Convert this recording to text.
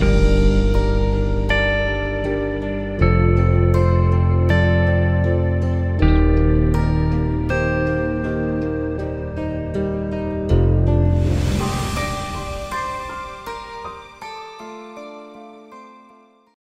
Bye.